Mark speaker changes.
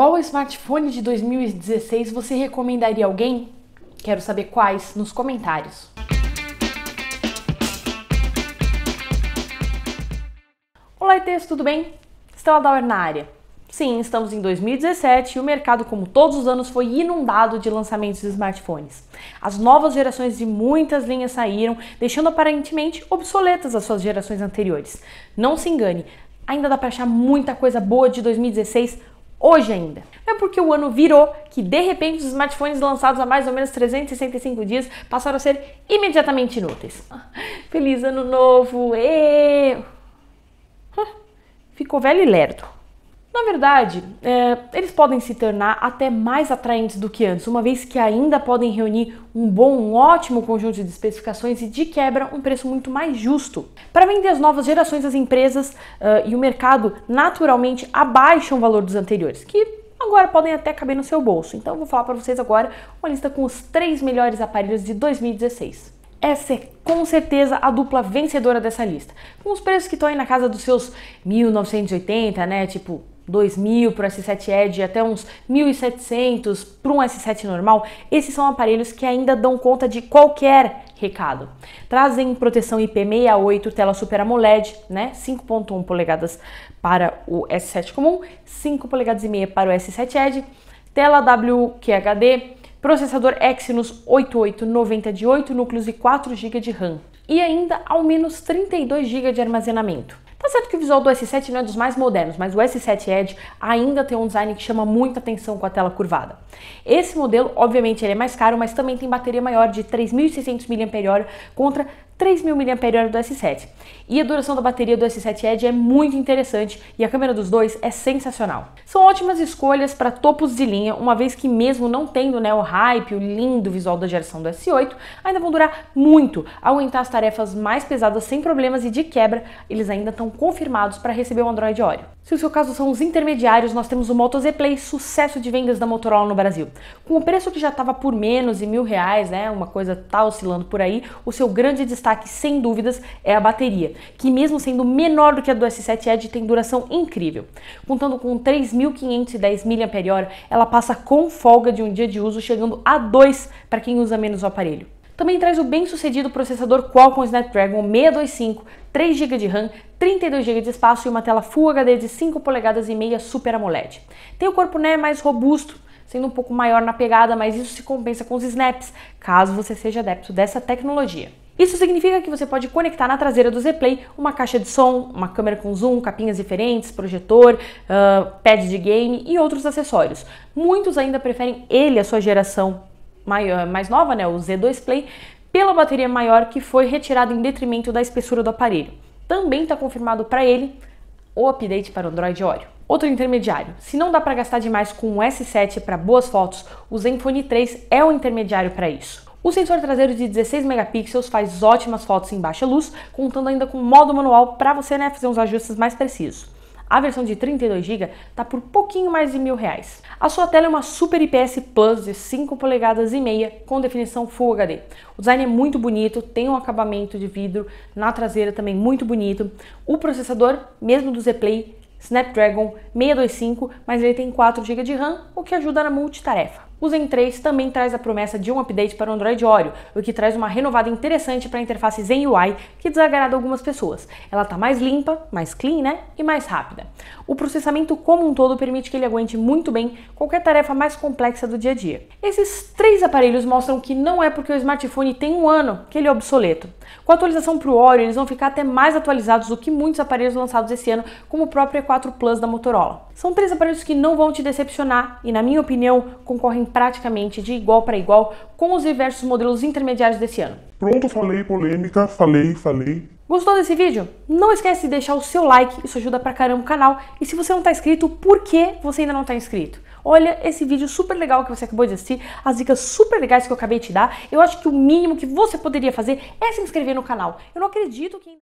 Speaker 1: Qual smartphone de 2016 você recomendaria a alguém? Quero saber quais nos comentários. Olá, ETs, tudo bem? Estela Dauer na área. Sim, estamos em 2017 e o mercado, como todos os anos, foi inundado de lançamentos de smartphones. As novas gerações de muitas linhas saíram, deixando aparentemente obsoletas as suas gerações anteriores. Não se engane, ainda dá para achar muita coisa boa de 2016 hoje ainda. É porque o ano virou que de repente os smartphones lançados há mais ou menos 365 dias passaram a ser imediatamente inúteis. Feliz ano novo! E... Ficou velho e lerdo. Na verdade, é, eles podem se tornar até mais atraentes do que antes, uma vez que ainda podem reunir um bom, um ótimo conjunto de especificações e de quebra um preço muito mais justo. Para vender as novas gerações, as empresas uh, e o mercado naturalmente abaixam o valor dos anteriores, que agora podem até caber no seu bolso. Então, vou falar para vocês agora uma lista com os três melhores aparelhos de 2016 essa é com certeza a dupla vencedora dessa lista. Com os preços que estão aí na casa dos seus 1980, né? Tipo 2.000 para o S7 Edge até uns 1.700 para um S7 normal, esses são aparelhos que ainda dão conta de qualquer recado. Trazem proteção IP68, tela Super AMOLED, né? 5.1 polegadas para o S7 comum, 5 polegadas e meia para o S7 Edge, tela WQHD, processador Exynos 8890 de 8 núcleos e 4 GB de RAM e ainda ao menos 32 GB de armazenamento. Certo que o visual do S7 não é dos mais modernos, mas o S7 Edge ainda tem um design que chama muita atenção com a tela curvada. Esse modelo, obviamente, ele é mais caro, mas também tem bateria maior de 3.600 mAh contra 3.000 mAh do S7. E a duração da bateria do S7 Edge é muito interessante e a câmera dos dois é sensacional. São ótimas escolhas para topos de linha, uma vez que mesmo não tendo né, o hype, o lindo visual da geração do S8, ainda vão durar muito, aguentar as tarefas mais pesadas sem problemas e de quebra, eles ainda estão confirmados para receber o Android Oreo. Se o seu caso são os intermediários, nós temos o Moto Z Play, sucesso de vendas da Motorola no Brasil. Com o preço que já estava por menos de mil reais, né, uma coisa tá oscilando por aí, o seu grande destaque, sem dúvidas, é a bateria, que mesmo sendo menor do que a do S7 Edge, tem duração incrível. Contando com 3.510 mAh, ela passa com folga de um dia de uso, chegando a 2 para quem usa menos o aparelho. Também traz o bem-sucedido processador Qualcomm Snapdragon 625, 3 GB de RAM, 32 GB de espaço e uma tela Full HD de 5 polegadas e meia Super AMOLED. Tem o corpo né, mais robusto, sendo um pouco maior na pegada, mas isso se compensa com os snaps, caso você seja adepto dessa tecnologia. Isso significa que você pode conectar na traseira do Z Play uma caixa de som, uma câmera com zoom, capinhas diferentes, projetor, uh, pad de game e outros acessórios. Muitos ainda preferem ele, a sua geração maior, mais nova, né, o Z2 Play, pela bateria maior que foi retirada em detrimento da espessura do aparelho. Também está confirmado para ele o update para o Android Oreo. Outro intermediário. Se não dá para gastar demais com o S7 para boas fotos, o Zenfone 3 é o intermediário para isso. O sensor traseiro de 16 megapixels faz ótimas fotos em baixa luz, contando ainda com modo manual para você né, fazer uns ajustes mais precisos. A versão de 32 GB está por pouquinho mais de mil reais. A sua tela é uma Super IPS Plus de 5 polegadas e meia com definição Full HD. O design é muito bonito, tem um acabamento de vidro na traseira também muito bonito. O processador, mesmo do Z Play, Snapdragon 625, mas ele tem 4 GB de RAM, o que ajuda na multitarefa. O Zen 3 também traz a promessa de um update para o Android Oreo, o que traz uma renovada interessante para a interface Zen UI que desagrada algumas pessoas. Ela está mais limpa, mais clean, né? E mais rápida. O processamento como um todo permite que ele aguente muito bem qualquer tarefa mais complexa do dia a dia. Esses três aparelhos mostram que não é porque o smartphone tem um ano que ele é obsoleto. Com a atualização para o Oreo, eles vão ficar até mais atualizados do que muitos aparelhos lançados esse ano, como o próprio E4 Plus da Motorola. São três aparelhos que não vão te decepcionar e, na minha opinião, concorrem praticamente de igual para igual com os diversos modelos intermediários desse ano.
Speaker 2: Pronto, falei polêmica, falei, falei.
Speaker 1: Gostou desse vídeo? Não esquece de deixar o seu like, isso ajuda pra caramba o canal. E se você não tá inscrito, por que você ainda não tá inscrito? Olha esse vídeo super legal que você acabou de assistir, as dicas super legais que eu acabei de te dar. Eu acho que o mínimo que você poderia fazer é se inscrever no canal. Eu não acredito que...